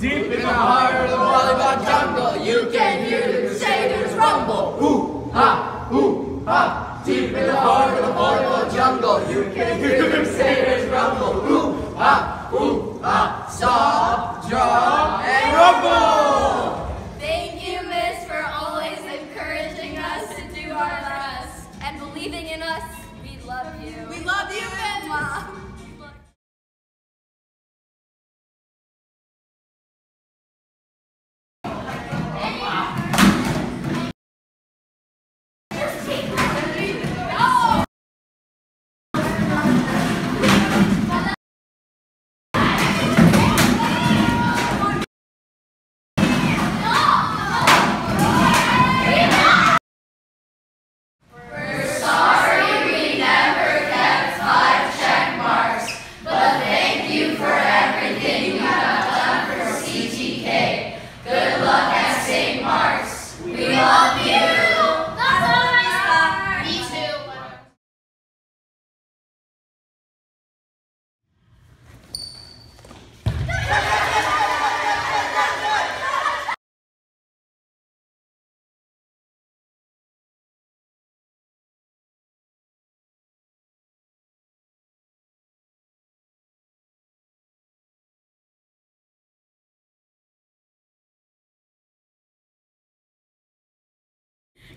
Deep in the heart of the volleyball jungle, you can hear the Crusaders rumble. Ooh, ha, ooh, ha. Deep in the heart of the volleyball jungle, you can hear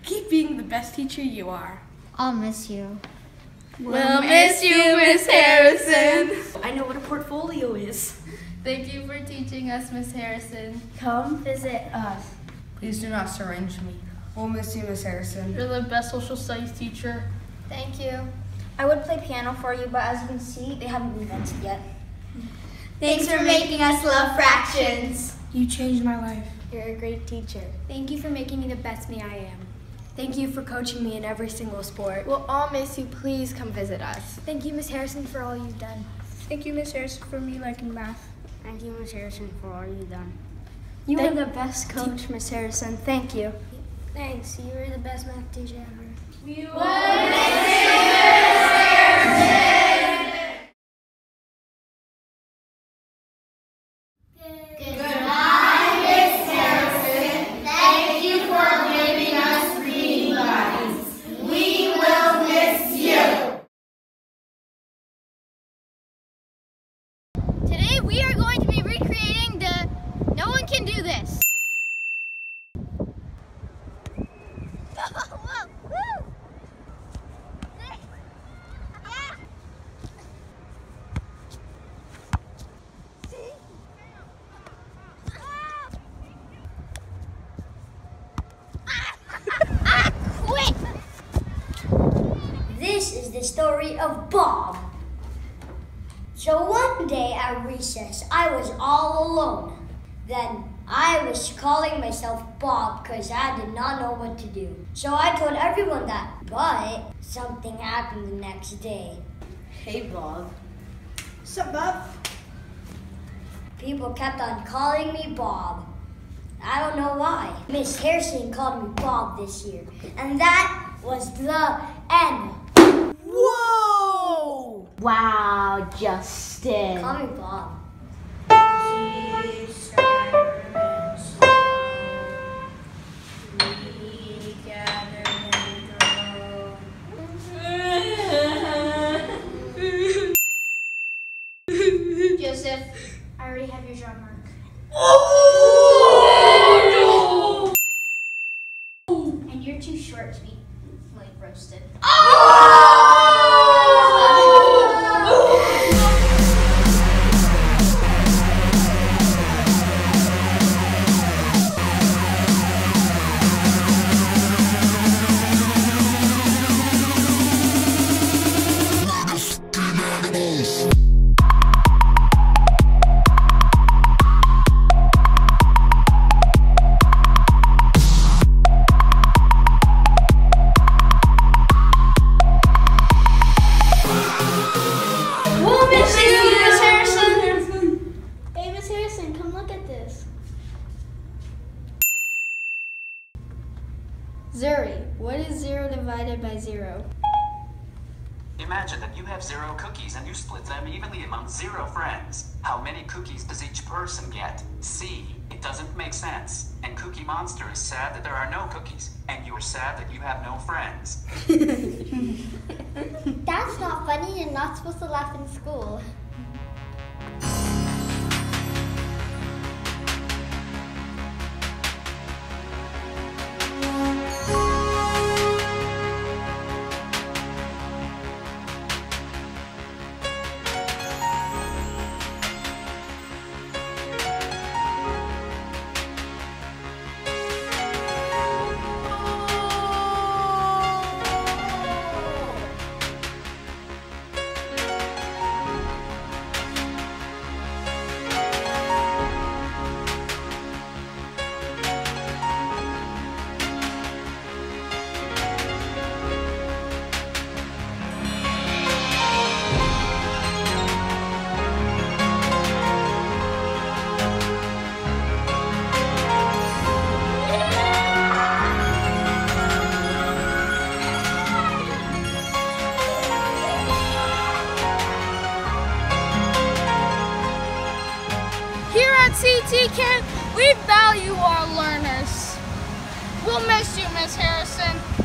Keep being the best teacher you are. I'll miss you. We'll miss you, Miss Harrison. I know what a portfolio is. Thank you for teaching us, Miss Harrison. Come visit us. Please do not syringe me. We'll miss you, Miss Harrison. You're the best social studies teacher. Thank you. I would play piano for you, but as you can see, they haven't invented yet. Thanks for making us love fractions. You changed my life. You're a great teacher. Thank you for making me the best me I am. Thank you for coaching me in every single sport. We'll all miss you. Please come visit us. Thank you, Miss Harrison, for all you've done. Thank you, Miss Harrison, for me liking math. Thank you, Miss Harrison, for all you've done. You are the best coach, Miss Harrison. Thank you. Thanks. You were the best math teacher ever. Today we are going to be recreating the No One Can Do This. Whoa, woo! Yeah. See? Ah, quit! This is the story of Bob. So one day at recess, I was all alone. Then I was calling myself Bob because I did not know what to do. So I told everyone that. But something happened the next day. Hey, Bob. Sup, Bob? People kept on calling me Bob. I don't know why. Miss Harrison called me Bob this year. And that was the end. Wow, Justin. Call me Bob. Joseph, I already have your drum mark. And you're too short to be like roasted. We'll Siri, what is zero divided by zero? Imagine that you have zero cookies and you split them evenly among zero friends. How many cookies does each person get? See, It doesn't make sense. And Cookie Monster is sad that there are no cookies. And you are sad that you have no friends. That's not funny. You're not supposed to laugh in school. At CTK, we value our learners. We'll miss you, Miss Harrison.